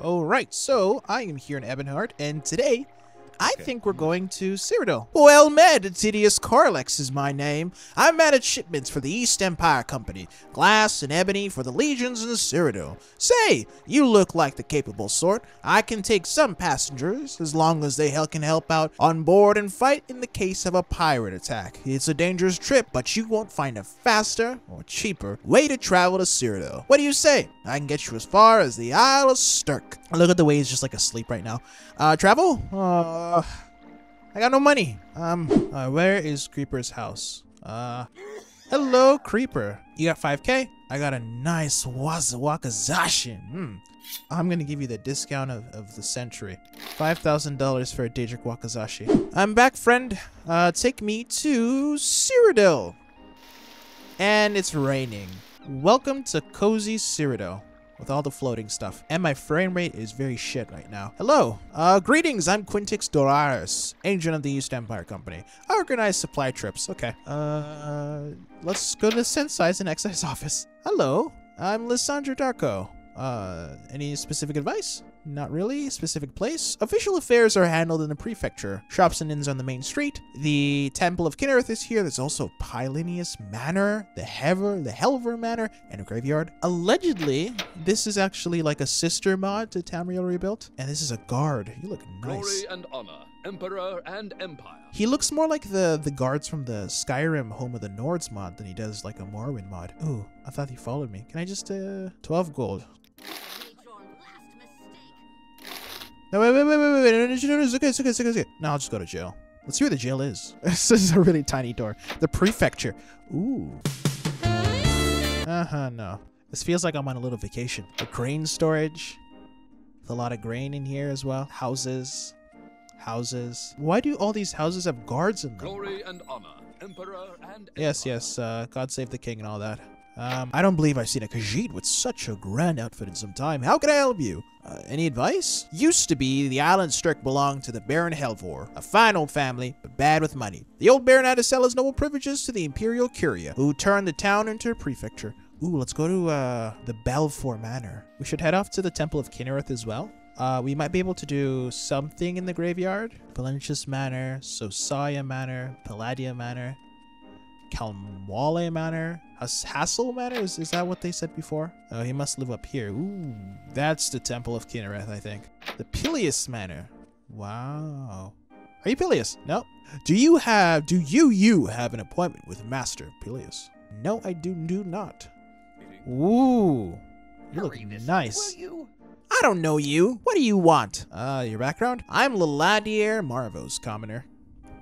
All right, so I am here in Ebonheart, and today I think we're mm. going to Cyrodiil. Well met, Tidius Carlex is my name. I manage shipments for the East Empire Company, glass and ebony for the legions in Cyrodiil. Say, you look like the capable sort. I can take some passengers, as long as they can help out on board and fight in the case of a pirate attack. It's a dangerous trip, but you won't find a faster or cheaper way to travel to Cyrodiil. What do you say? I can get you as far as the Isle of Stirk. Look at the way he's just like asleep right now. Uh, travel? Uh, I got no money. Um, uh, where is Creeper's house? Uh, hello, Creeper. You got 5k? I got a nice Waz- Wakizashi. Hmm. I'm gonna give you the discount of, of the century. $5,000 for a Daedric Wakizashi. I'm back, friend. Uh, take me to Cyrodiil. And it's raining. Welcome to Cozy Cyrodiil with all the floating stuff. And my frame rate is very shit right now. Hello. Uh, greetings. I'm Quintix Doraris, agent of the East Empire Company. I organize supply trips. Okay. Uh, let's go to the Census and Excise office. Hello. I'm Lissandra Darko. Uh, any specific advice? Not really. Specific place? Official affairs are handled in the prefecture. Shops and inns on the main street. The Temple of Kynareth is here. There's also Pylinius Manor, the Hever, the Helver Manor, and a graveyard. Allegedly, this is actually like a sister mod to Tamriel Rebuilt. And this is a guard. You look nice. Glory and honor, emperor and empire. He looks more like the the guards from the Skyrim Home of the Nords mod than he does like a Morrowind mod. Ooh, I thought he followed me. Can I just, uh, 12 gold. No, wait, wait, wait, wait, wait, wait, no, no, no, no, it's okay, it's okay, it's okay, it's okay. No, I'll just go to jail. Let's see where the jail is. this is a really tiny door. The prefecture. Ooh. Uh-huh, no. This feels like I'm on a little vacation. The grain storage. With a lot of grain in here as well. Houses. Houses. Why do all these houses have guards in them? Glory and honor, emperor and Yes, empire. yes, uh, God save the king and all that. Um, I don't believe I've seen a Khajiit with such a grand outfit in some time. How can I help you? Uh, any advice? Used to be, the island Stirk belonged to the Baron Helvor, a fine old family, but bad with money. The old Baron had to sell his noble privileges to the Imperial Curia, who turned the town into a prefecture. Ooh, let's go to, uh, the Balfour Manor. We should head off to the Temple of Kynareth as well. Uh, we might be able to do something in the graveyard. Valentius Manor, Sosaya Manor, Palladia Manor, Kalmwale Manor, Has- Hassel Manor. Is, is that what they said before? Oh, he must live up here. Ooh, that's the Temple of Kynareth, I think. The Pilius Manor. Wow. Are you Pilius? No. Do you have? Do you you have an appointment with Master Pilius? No, I do do not. Ooh, you look nice. I don't know you. What do you want? Uh, your background? I'm Laladier Marvos, commoner.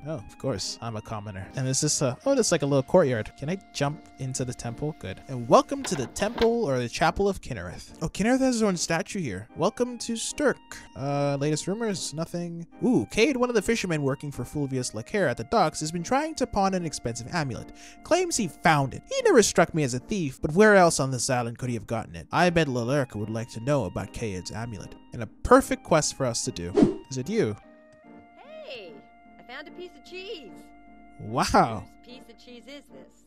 Oh, of course, I'm a commoner. And this is this a, oh, this is like a little courtyard. Can I jump into the temple? Good. And welcome to the temple or the chapel of Kynareth. Oh, Kynareth has his own statue here. Welcome to Stirk. Uh, latest rumors, nothing. Ooh, Cade, one of the fishermen working for Fulvius Lacaire at the docks, has been trying to pawn an expensive amulet. Claims he found it. He never struck me as a thief, but where else on this island could he have gotten it? I bet Lalerka would like to know about Cade's amulet. And a perfect quest for us to do. Is it you? Found a piece of cheese. Wow. Whose piece of cheese is this?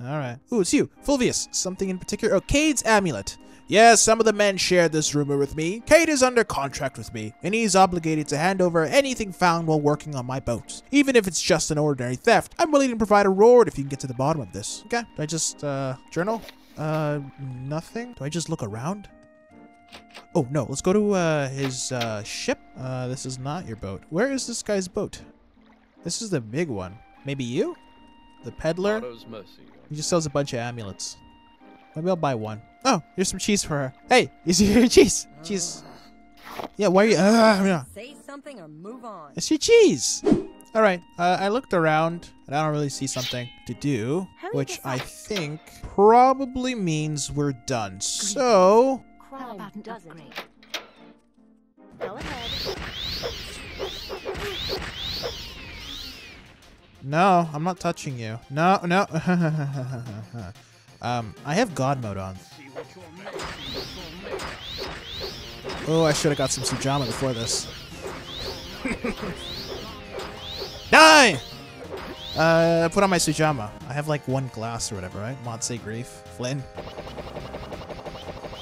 All right. Ooh, it's you, Fulvius. Something in particular? Oh, Cade's amulet. Yes, some of the men shared this rumor with me. Cade is under contract with me, and he's obligated to hand over anything found while working on my boats. Even if it's just an ordinary theft, I'm willing to provide a reward if you can get to the bottom of this. Okay, do I just, uh, journal? Uh, nothing? Do I just look around? Oh, no, let's go to, uh, his, uh, ship. Uh, this is not your boat. Where is this guy's boat? This is the big one. Maybe you? The peddler? He just sells a bunch of amulets. Maybe I'll buy one. Oh, here's some cheese for her. Hey, is your cheese? Cheese. Yeah, why are you? Uh, yeah. Say something or move on. It's your cheese. All right. Uh, I looked around and I don't really see something to do, Hurry which I think probably means we're done. So, How about an does it? upgrade? Go ahead. no, I'm not touching you. No, no. um, I have God mode on. Oh, I should have got some Sujamma before this. Die! Uh, put on my Sujamma. I have like one glass or whatever, right? Mod say grief. Flynn.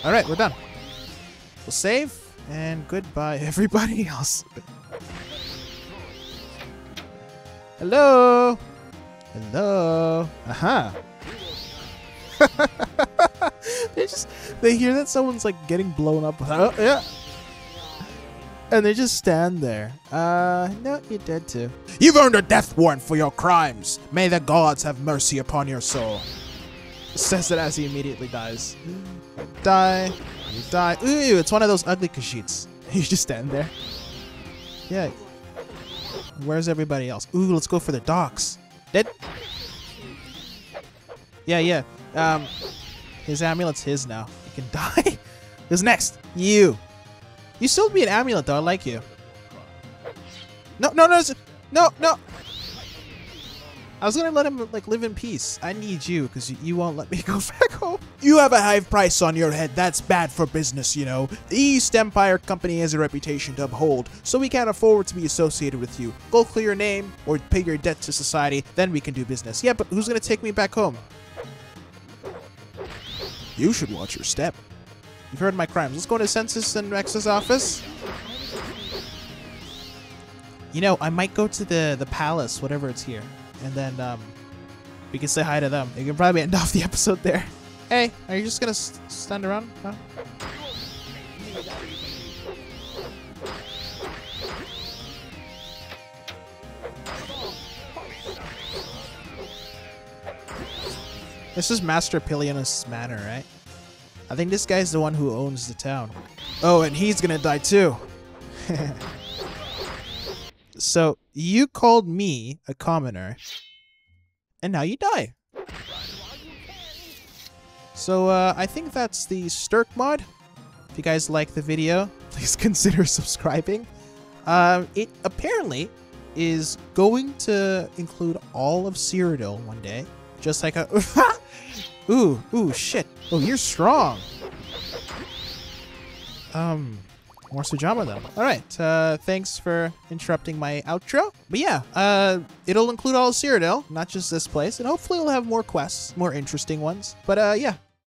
Alright, we're done. We'll save, and goodbye, everybody else. Hello? Hello? Aha. they just, they hear that someone's like getting blown up. Oh, yeah. And they just stand there. Uh, no, you're dead too. You've earned a death warrant for your crimes. May the gods have mercy upon your soul. Says it as he immediately dies. Die. You die. Ooh, it's one of those ugly Khajiits. You just stand there. Yeah. Where's everybody else? Ooh, let's go for the docks. Dead. Yeah, yeah. Um, his amulet's his now. He can die. Who's next? You. You sold me an amulet though. I like you. No, no, no, no, no. I was gonna let him like live in peace. I need you because you, you won't let me go back home. You have a high price on your head. That's bad for business, you know. The East Empire Company has a reputation to uphold, so we can't afford to be associated with you. Go clear your name or pay your debt to society, then we can do business. Yeah, but who's gonna take me back home? You should watch your step. You've heard my crimes. Let's go to Census and Excise office. You know, I might go to the the palace, whatever it's here, and then um, we can say hi to them. You can probably end off the episode there. Hey, are you just gonna stand around? Huh? This is Master Pilianus' manor, right? I think this guy's the one who owns the town. Oh, and he's gonna die too. so you called me a commoner, and now you die. So uh, I think that's the Stirk mod. If you guys like the video, please consider subscribing. Um, it apparently is going to include all of Cyrodiil one day, just like a. ooh, ooh, shit. Oh, you're strong. Um, more Sujamma though. All right. Uh, thanks for interrupting my outro. But yeah, uh, it'll include all of Cyrodiil, not just this place, and hopefully we'll have more quests, more interesting ones. But uh, yeah,